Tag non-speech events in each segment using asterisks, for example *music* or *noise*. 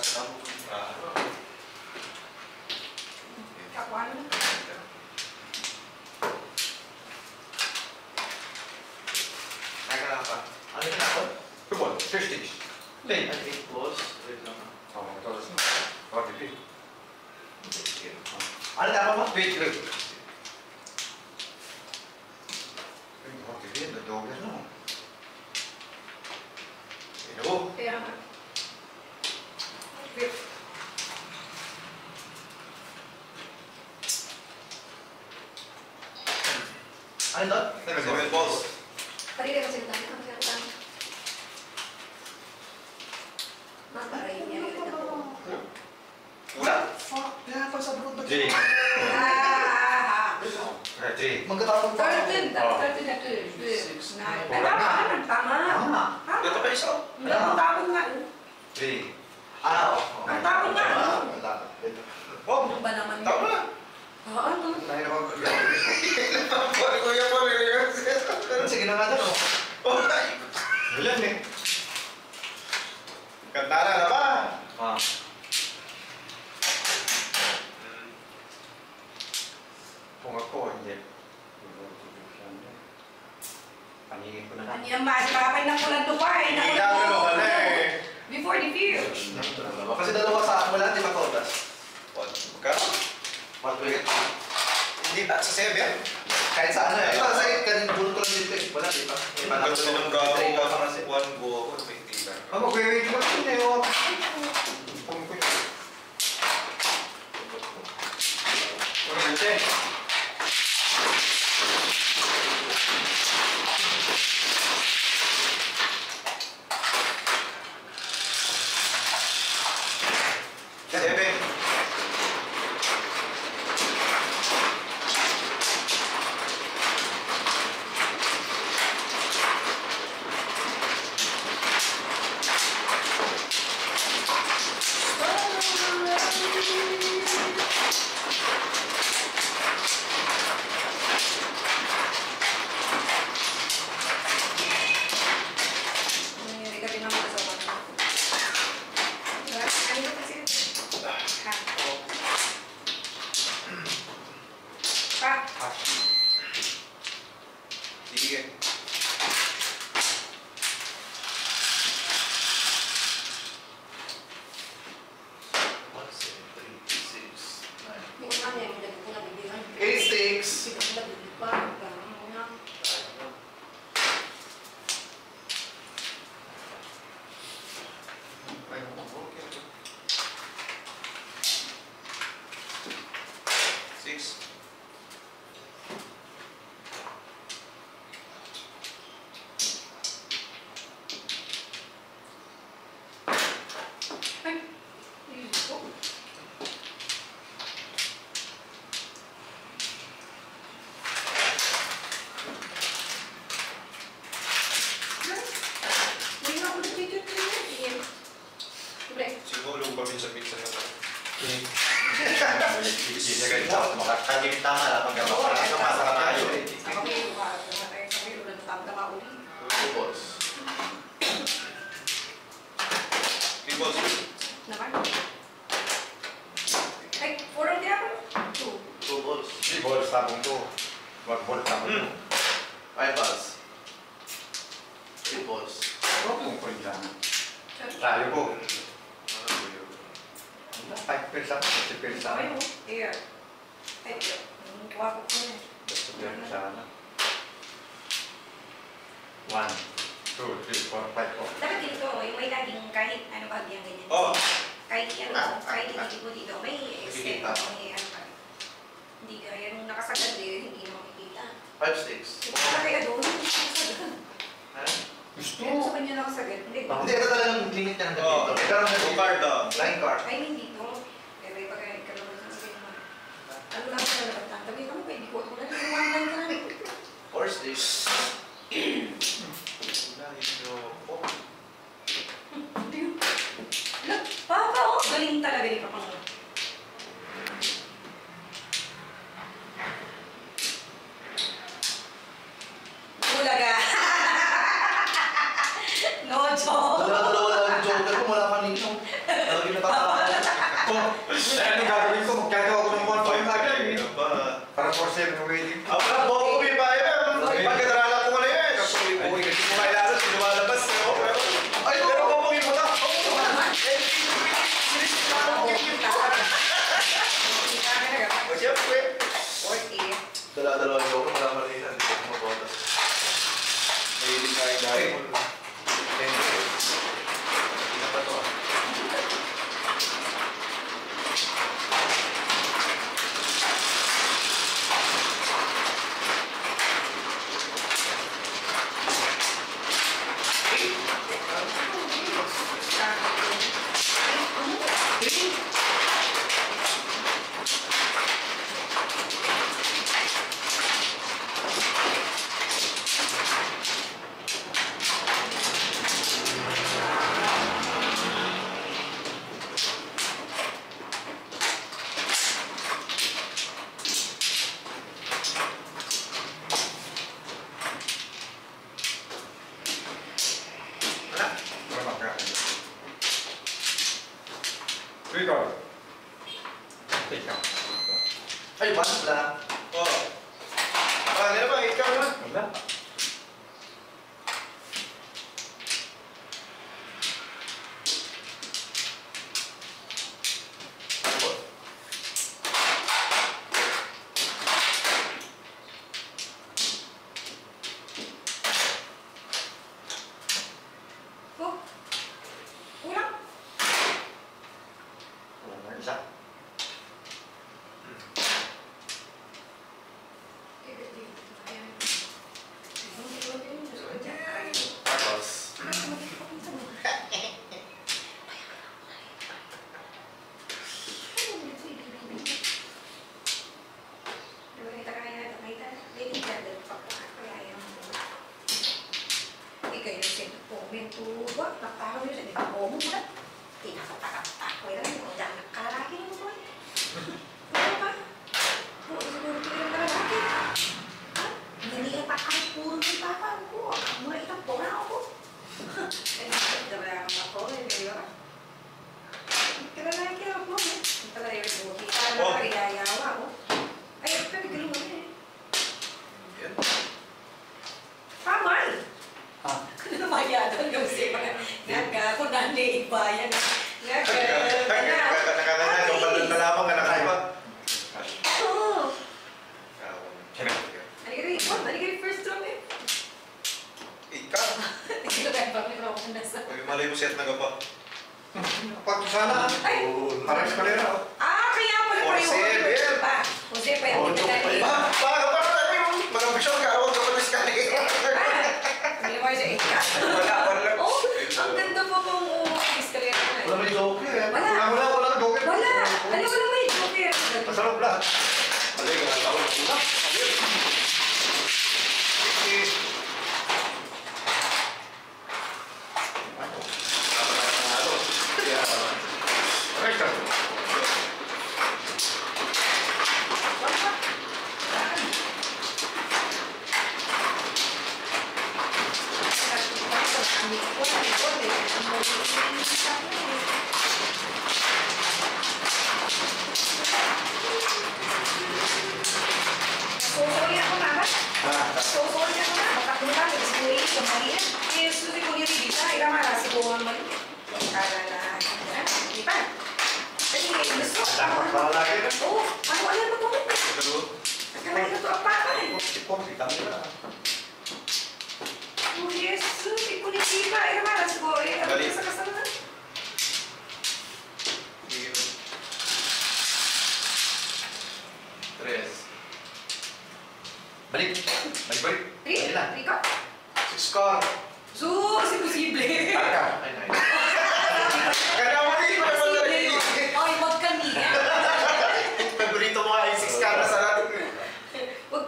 Ni sabong to. Mag-bolt na ko. Mm. Ay, boss. Pimples. Huwag mong kailangan. Tayo po. Five pills ako, six pills ako. Ayun, here. Thank you. Hmm, kuha ko po eh. Basta meron sana. One, two, three, four, five, four. Dapat dito, may laging kahit ano pag yan ganyan. Oo. Kahit yan, ah, ah, kahit ah. hindi po dito, may extend. May ano. Hindi kaya nung nakasagad eh, hindi na makikita. Five, six. Para kaya doon, hindi. Ha? Gusto. Kaya sa kanya nakasagad. Hindi, hindi ito talagang limit na hanggang oh, dito. Pero may card oh. daw. Line card. I mean dito. Eh, may pagkain ka naman sa sabi naman. Ano lang ka naman? Tantabi ka mo ba? Hindi ko ako na. One line ka na. Of course, this. Papa, oh, galing talaga ni Papang talaga. bayan.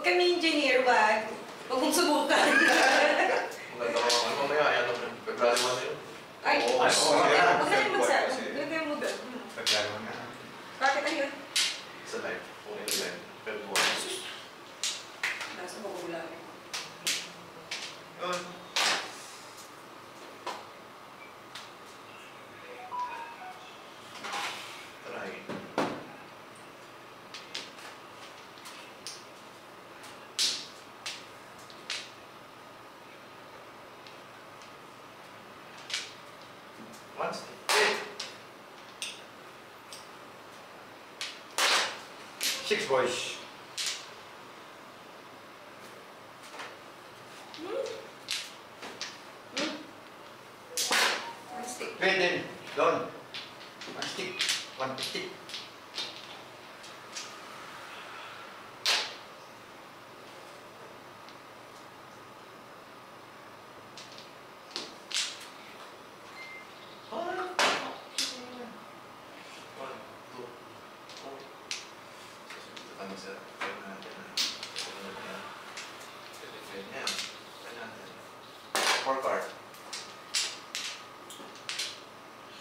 Huwag ka na engineer, wag. Huwag mong subukan. *laughs* Maganda ko ako. Ano Mamaya, ayan ako. Pagkalawa na yun. Ay, oo. Huwag na yung magsabi. Huwag na yung muda. Pagkalawa na. Bakit ayun? Sa live. Kung ito live. February. Nasa makulang. Yun. Três. card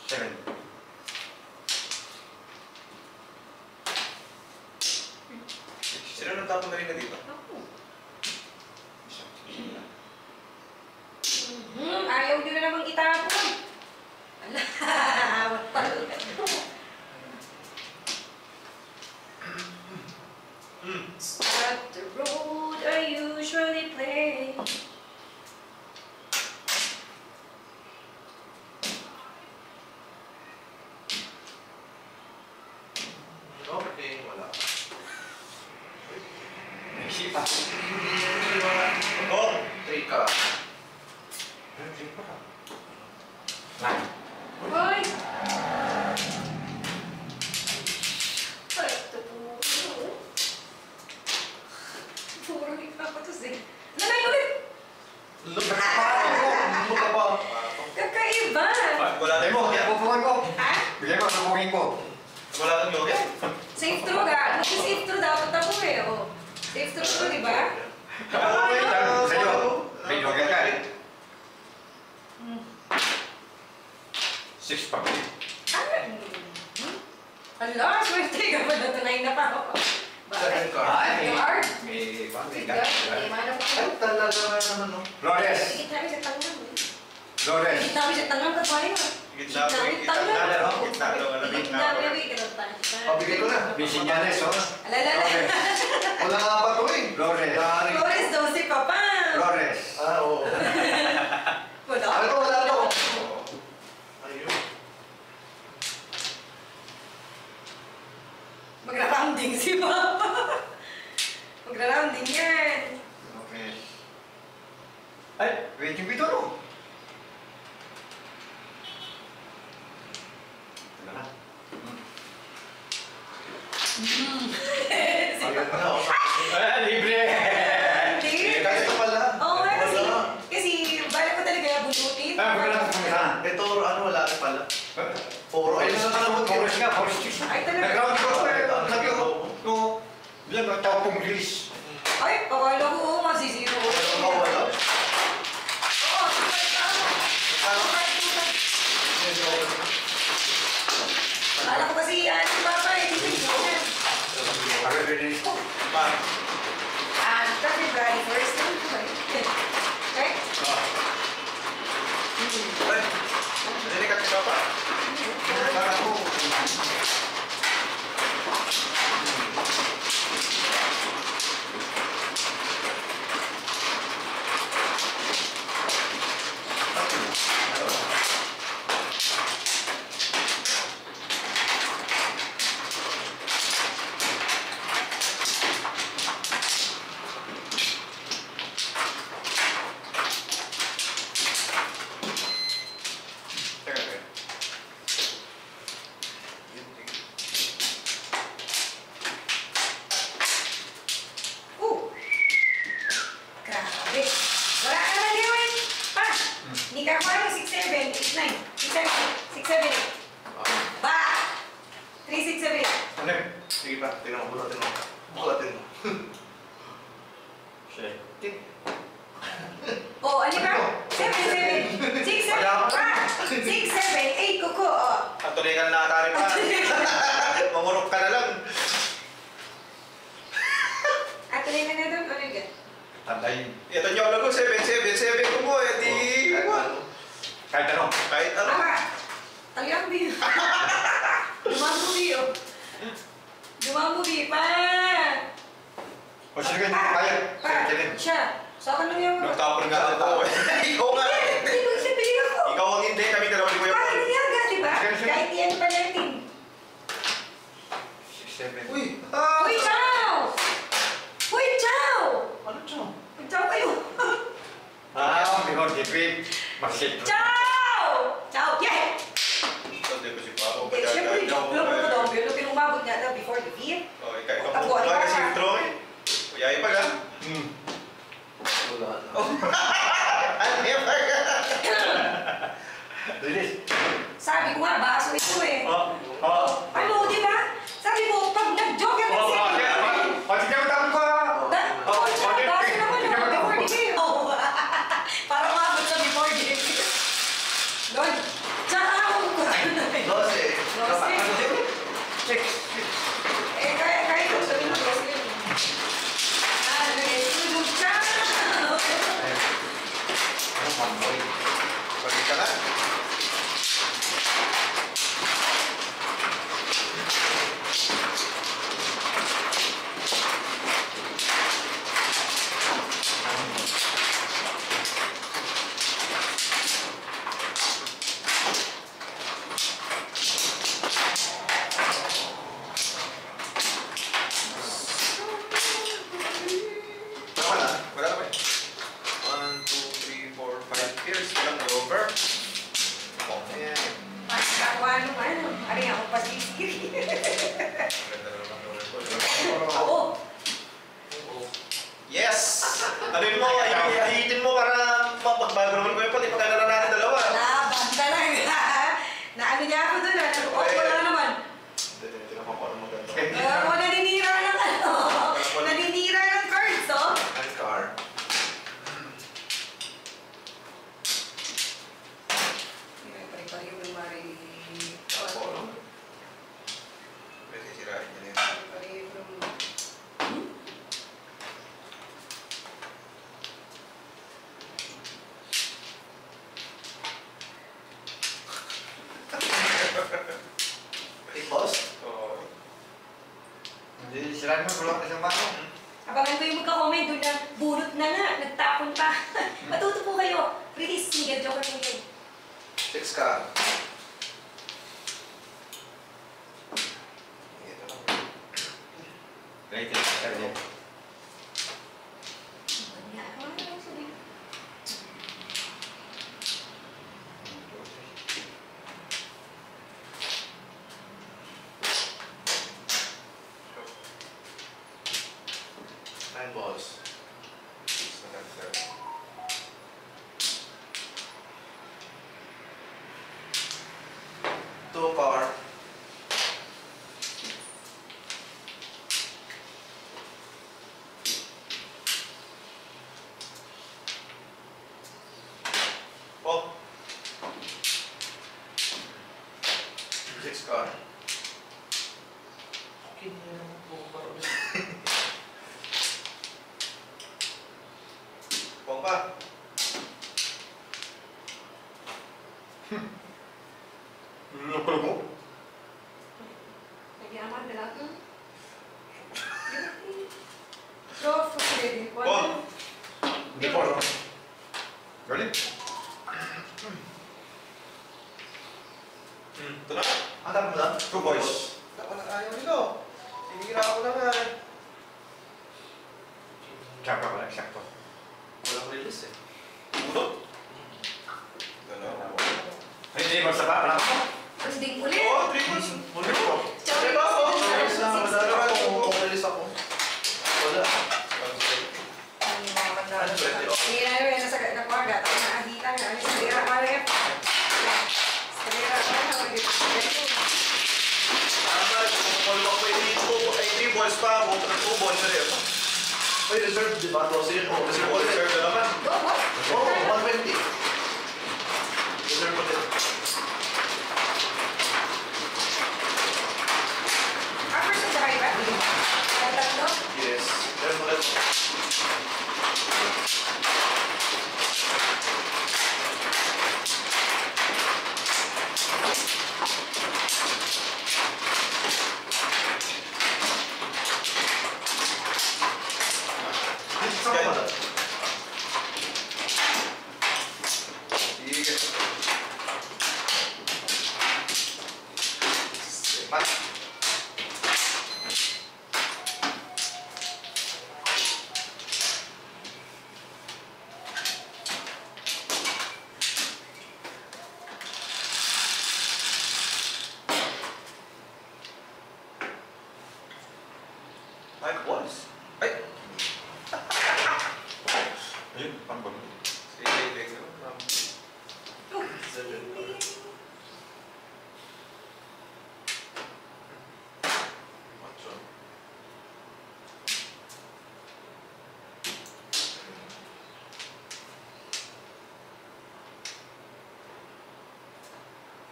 Seven. Na rin na dito. trippa. Oh, trippa. Trippa. Vai. Vai. matipid, masikip. Ciao! Ciao! Yay! Ito, hindi ko si Pao. Eh, siyempre, joke lang ako daw. Pero pinumabot niya na before the beer. O, oh, ikaw, ikaw po. Wala kasi yung troy. Kuya, iba lang. Hmm. Wala na. Oh. *laughs* Ano yung Sabi ko nga, baso ito eh. Oh. Scott.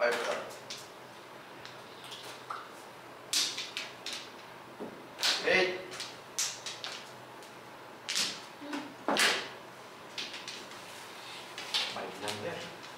はい。えい。はい、なんで。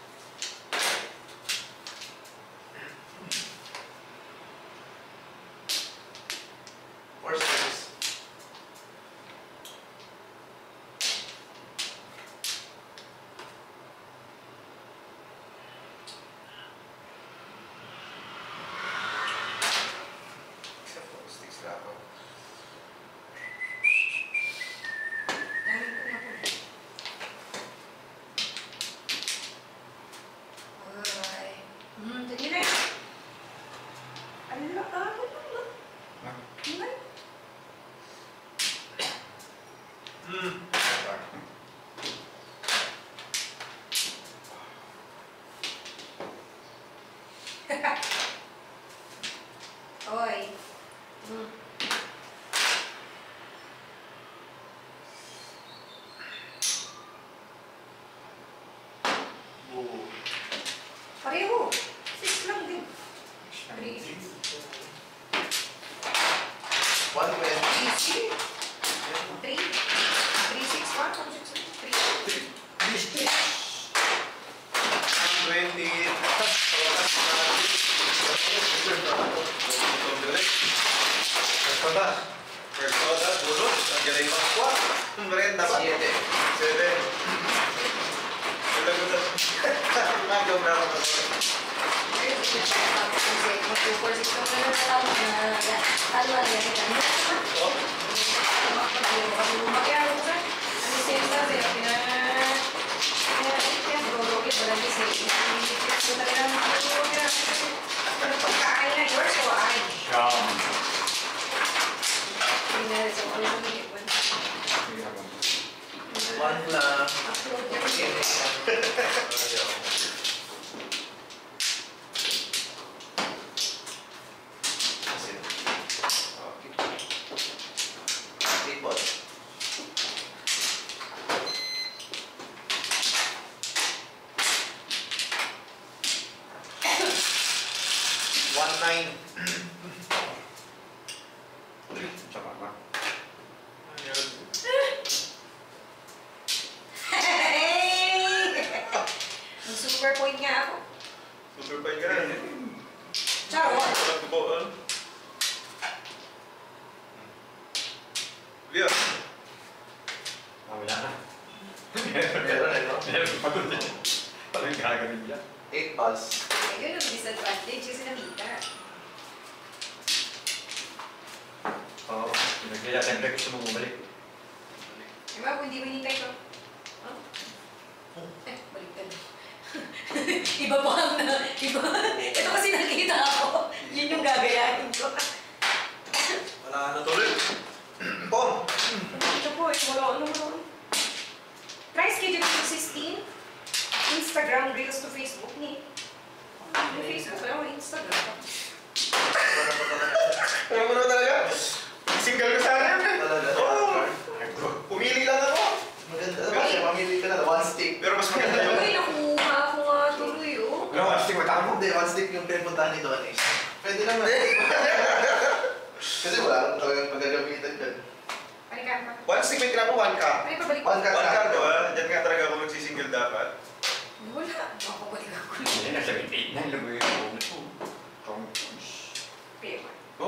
love. Appreciate it.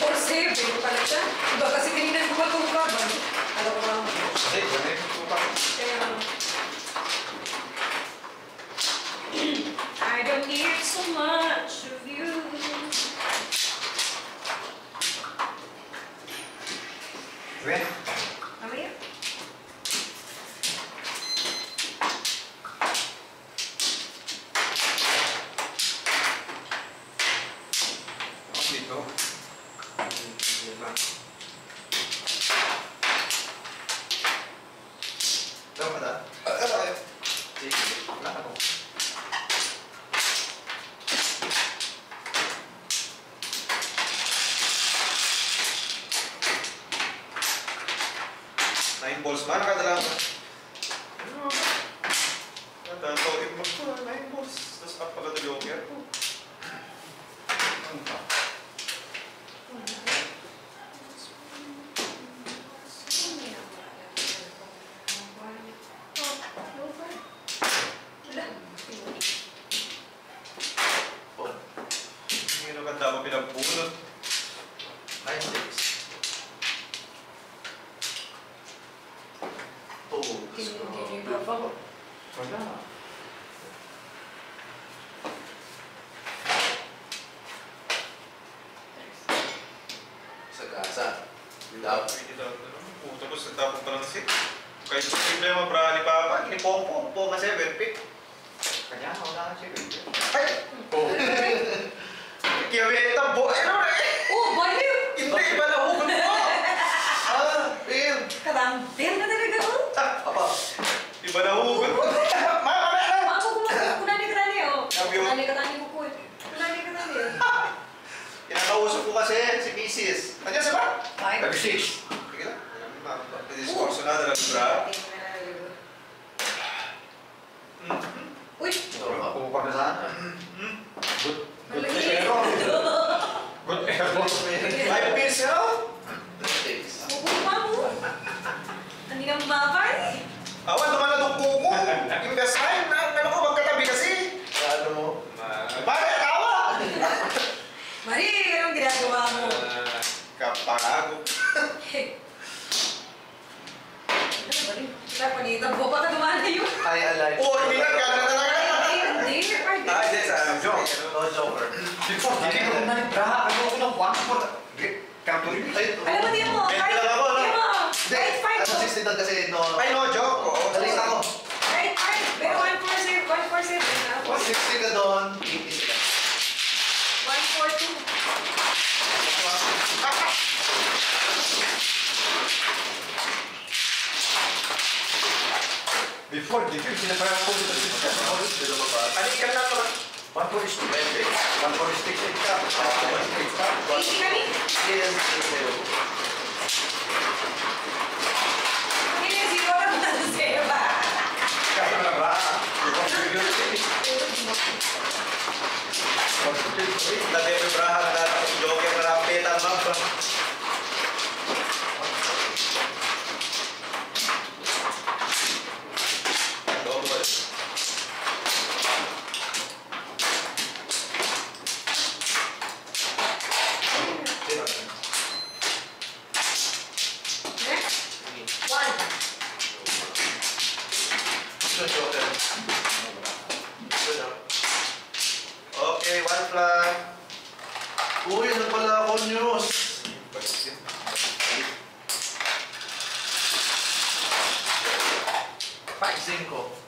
Forceiro, pentru care ce? Doar ca eu termine cu bătul cu arba. Adoptam. I don't need so much. Nalilikataan ni Kukuy. Nalilikataan niya. *laughs* Kinakausap ko kasi si Mrs. Nandiyan sa ba? Five. Five, six. Sige lang. Pag-discourse na oh. na lang, bra. Pangako. Wala, palitan po. Baka dumana yun. Ay, alay. Oo, hindi na. Gana na lang. Ay, hindi. Ay, that's a joke. No joker. Hindi ko na nagka. Ano ko na one for... Kampurin. Alam mo, di mo. Kahit lang ako, no? Di mo. Kahit. Ano, 16 doon kasi, no? Ay, no joke. Oh. Oo. Dalis ako. Kahit five. Pero one for save. One for save. One 60 ka doon. 80 sila. One for two. *laughs* Before the gift in the fire put the system and it can number one for six one for six six one for six one yes zero ini zero kan saya pak kalau berapa kalau berapa kalau berapa Shoot ah. Okay, one flag. Uy, ano pala ako news? Five, cinco.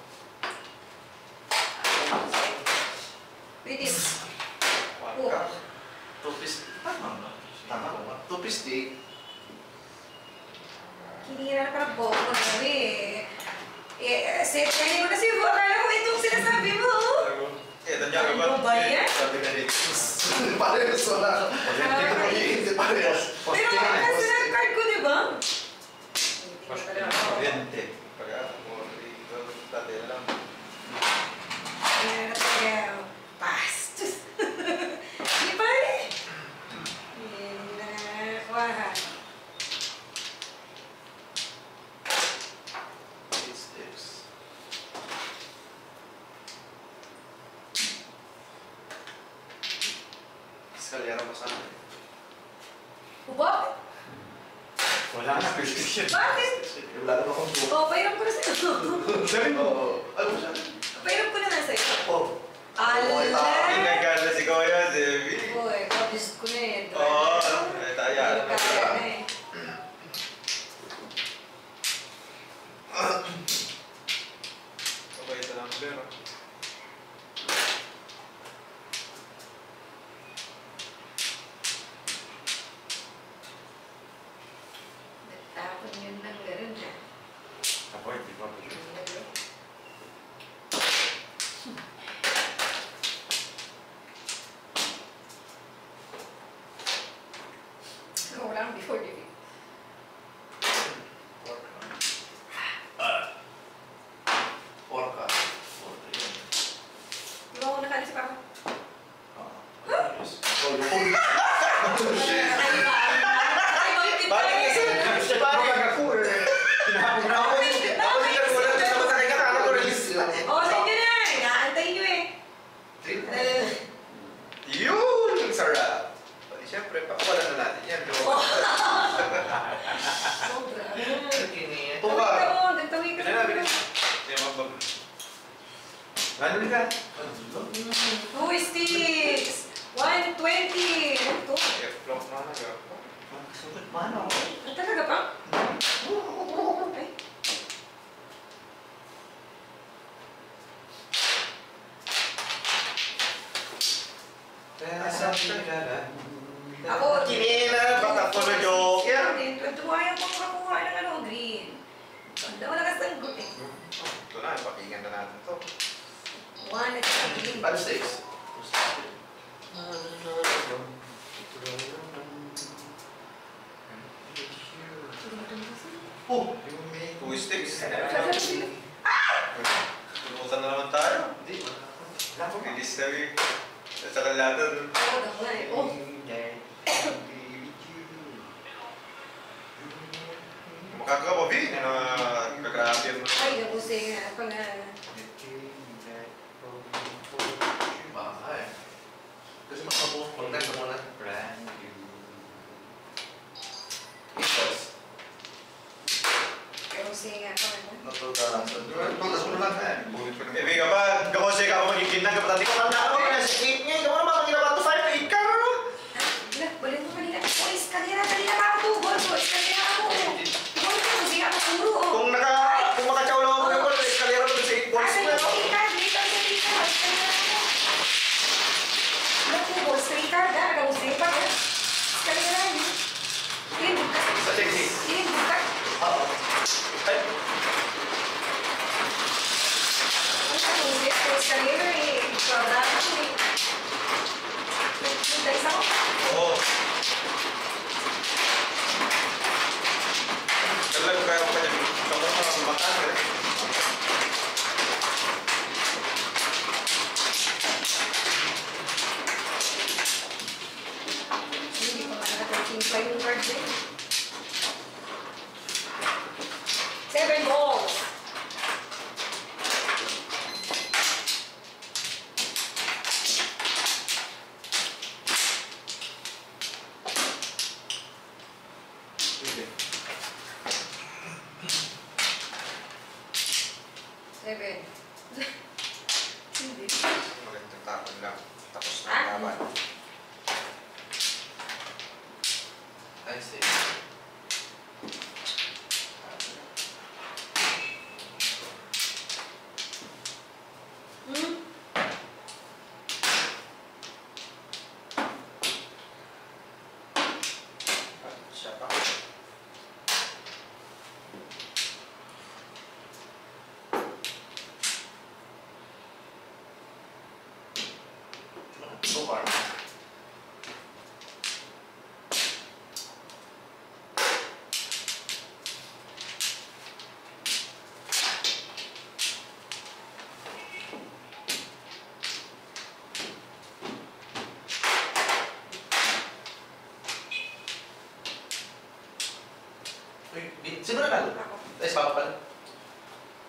Sino nanalo? Ay, si Papa pala.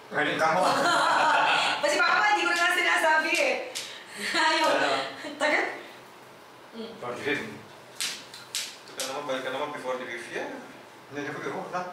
Pwede ka mo. Kasi Papa, hindi ko na sinasabi eh. Ayaw. Taga. Pwede. Ito ka naman, balik ka naman before the review. Hindi, hindi ko biro. Na.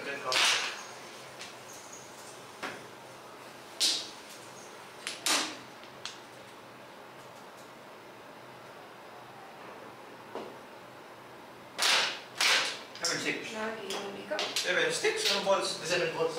Hebben we stickers? Ja, we hebben stickers en een bord. We zijn een bord.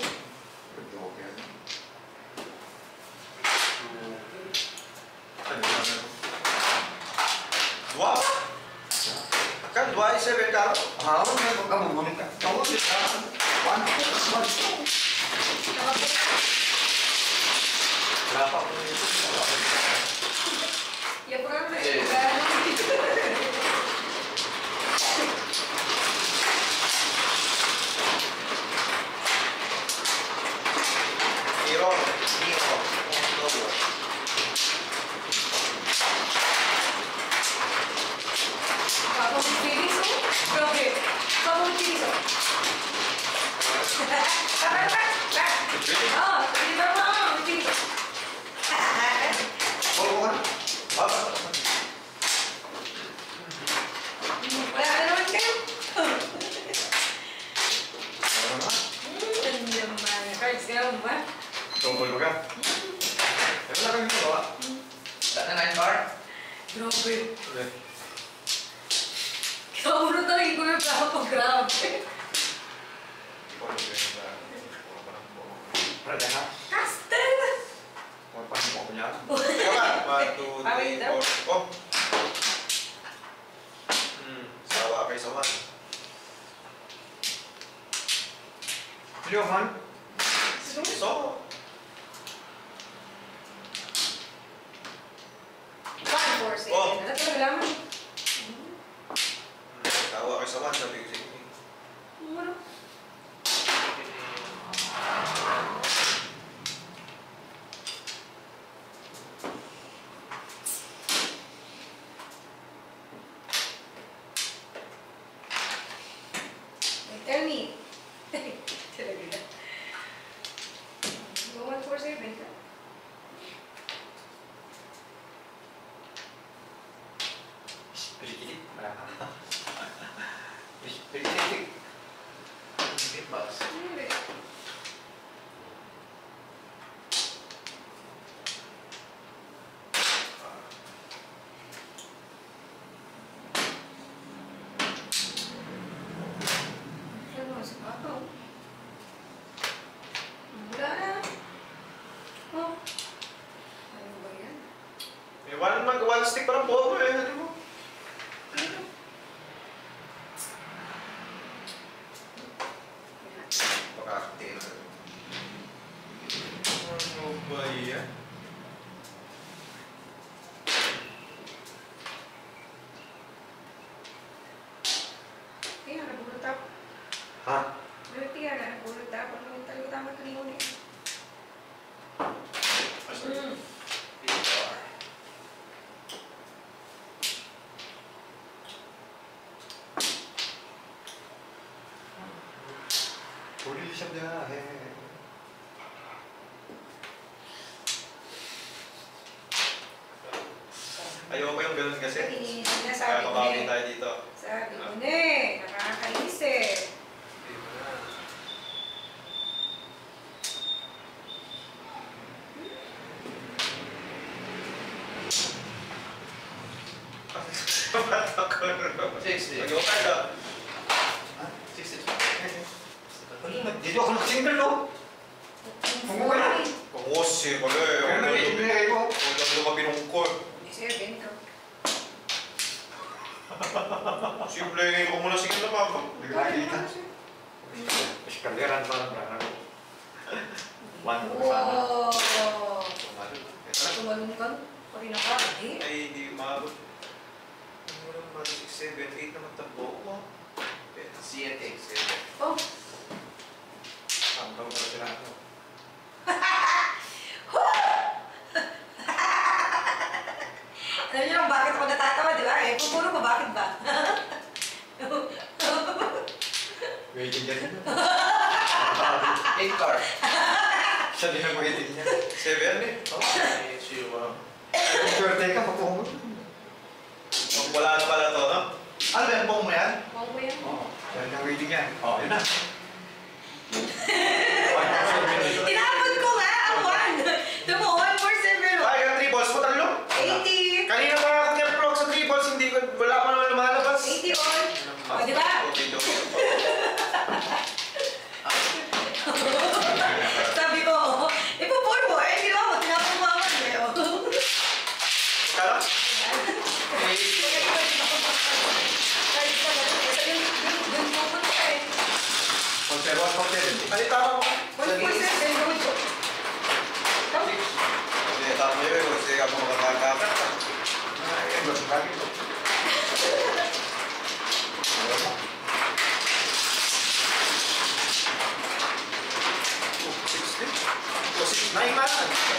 *laughs* ひっくり返ってメンバー शब्दः है eh. Ayoko yung ganun kasi. Kaya kabago tayo dito. tumalong ka, pari na ka, eh. Ay, hindi umabot. Ano mo lang, 6, 7, 8 naman tambo ko. Si at 8, 7. Oh! Tambo ko sila ako. *laughs* Alam niyo lang bakit ako natatawa, di ba? Eh, pupuro ko, bakit ba? *laughs* Waiting ka rin. Eight car. *laughs* Sabi na mo, waiting niya. Seven eh. Oh, Siwa. Swerte ka, magkuha mo. Oh, wala na pala to, no? Ano ba yung bong mo yan? Bong mo yan. Oo. Oh, yan ang reading yan. Oo, oh, yun na. *laughs*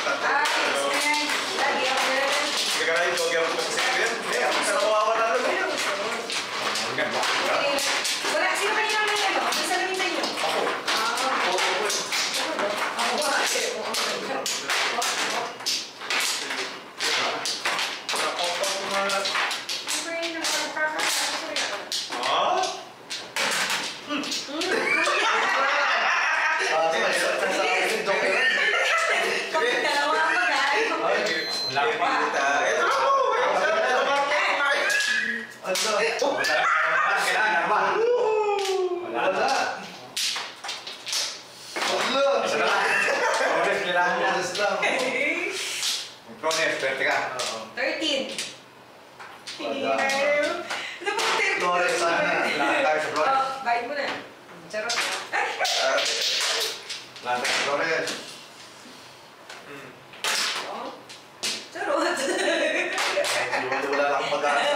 Gracias. Wala pa. Ito na po! Ito na po! Kailangan ba? Wala na. Wala. Wala. Wala. Kailangan na. Ikaw na, pwerte ka. 13. Wala. Ano ba? Flores sana. Lahat tayo sa Flores. Bayan mo na. Charot. Lahat tayo Flores. Siguro wala lang pag-asa.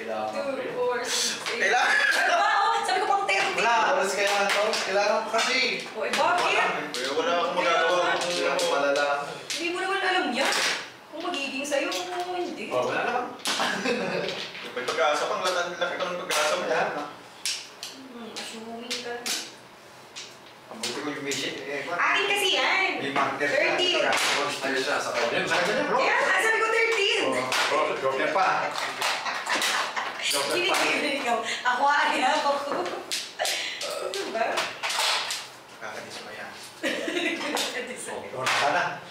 Kailangan ko. Two, four, six, eight. Kailangan. Trabaho! Sabi ko pang 30. Wala, oras kailangan to. Kailangan ko kasi. O, eh, bakit? Wala, wala akong magagawa. Hindi ako malala. Hindi mo naman alam yan. Kung magiging sa'yo, kung hindi. Oh, wala lang. May pag-asa pang laki pa ng pag-asa mo. Wala na. Hmm, assuming ka. Ang buti ko yung mission. Akin kasi yan. May marker ka. 30. Ayun siya sa kanya. Kaya, asa yan pa. Kinikilig ako. Ako ay ako. Ano ba? Kakadis pa yan. *laughs* Kakadis oh, pa yan. Sana.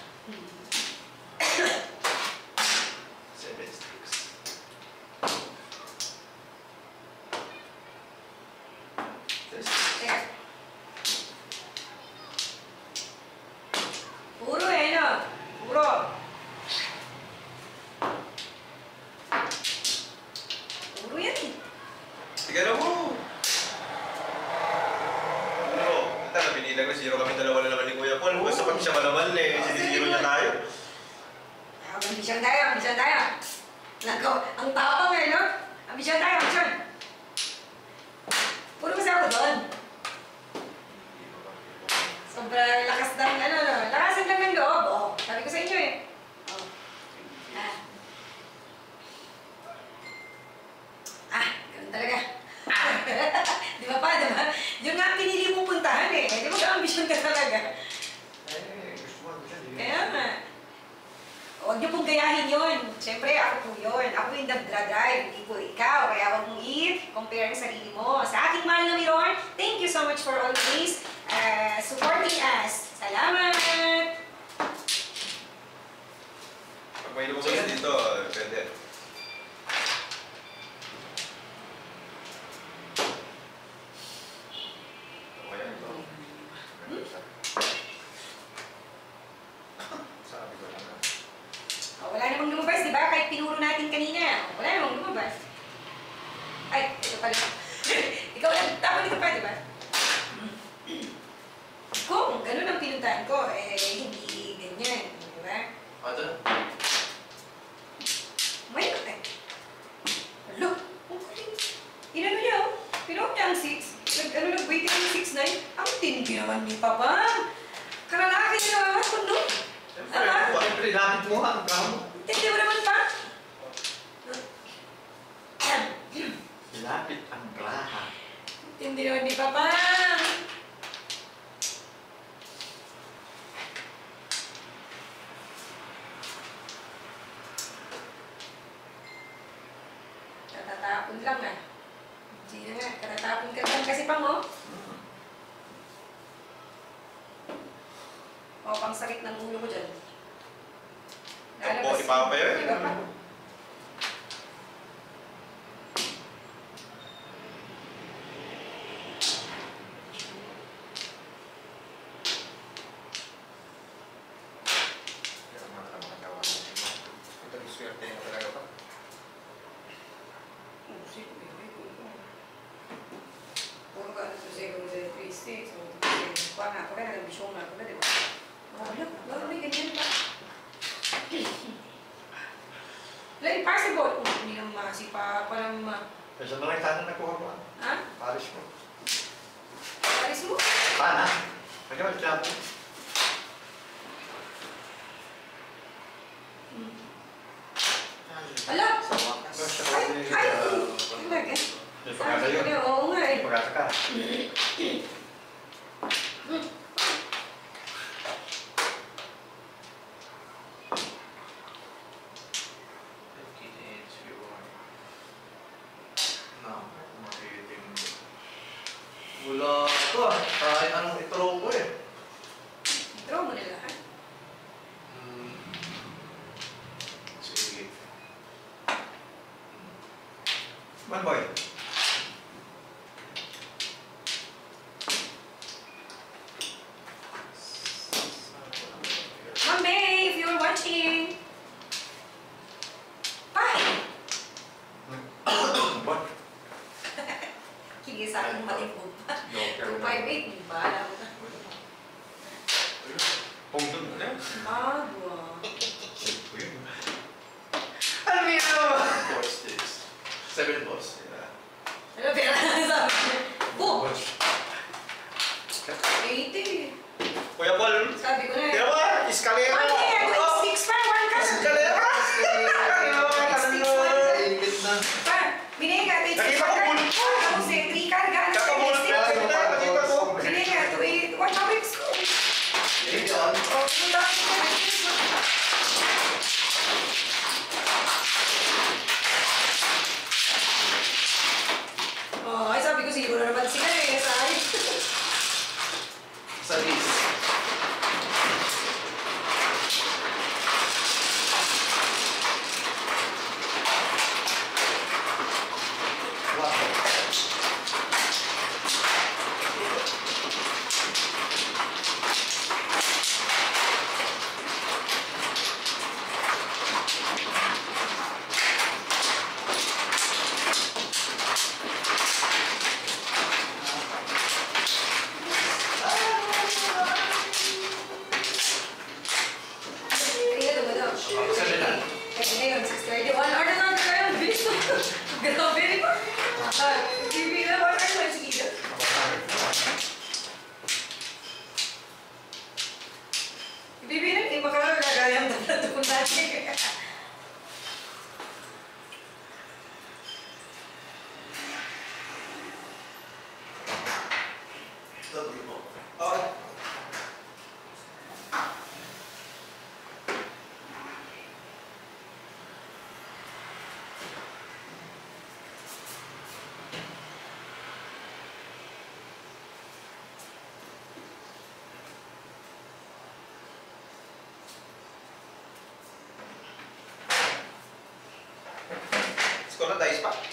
funciona da ISPA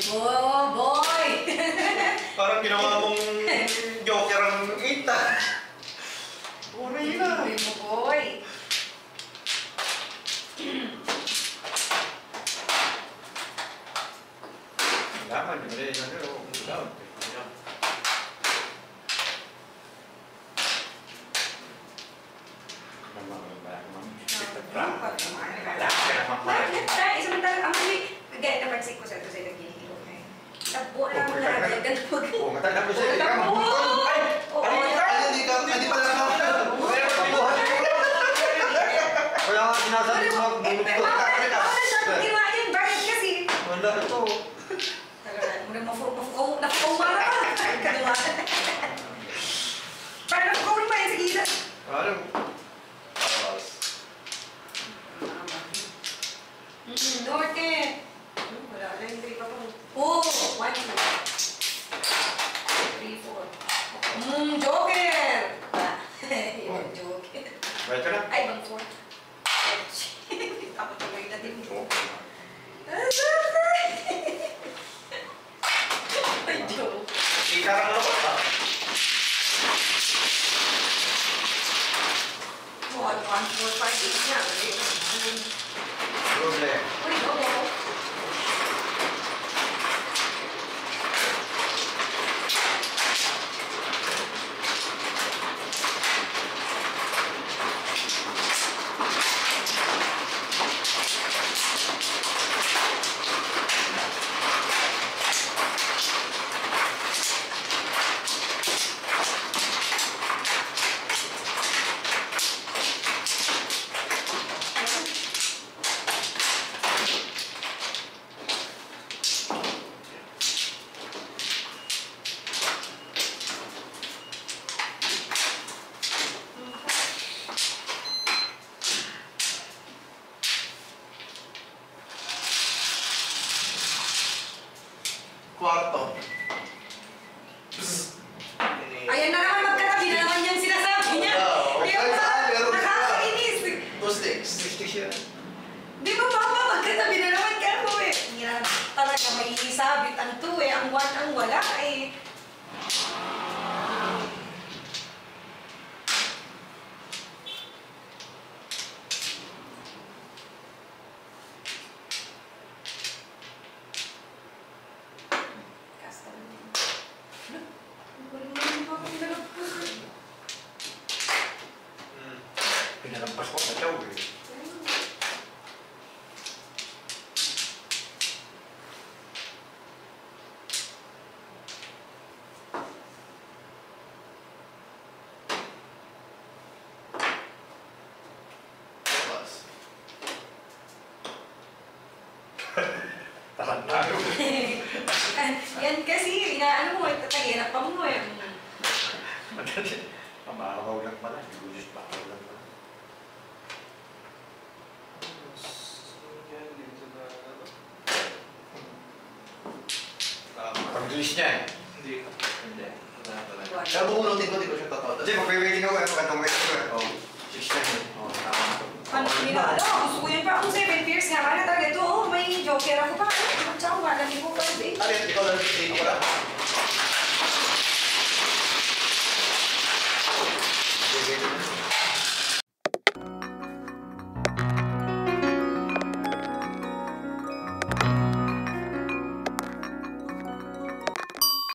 Lisboa